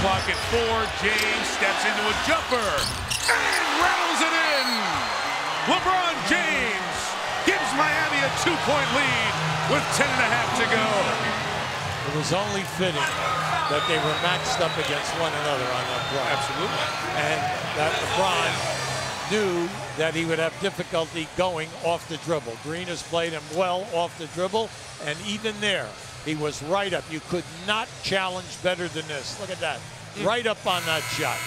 clock at four. James steps into a jumper and rattles it in. LeBron James gives Miami a two-point lead with 10 and a half to go. It was only fitting that they were matched up against one another on that drive. Absolutely. And that LeBron knew that he would have difficulty going off the dribble. Green has played him well off the dribble, and even there, he was right up. You could not challenge better than this. Look at that. Right up on that shot.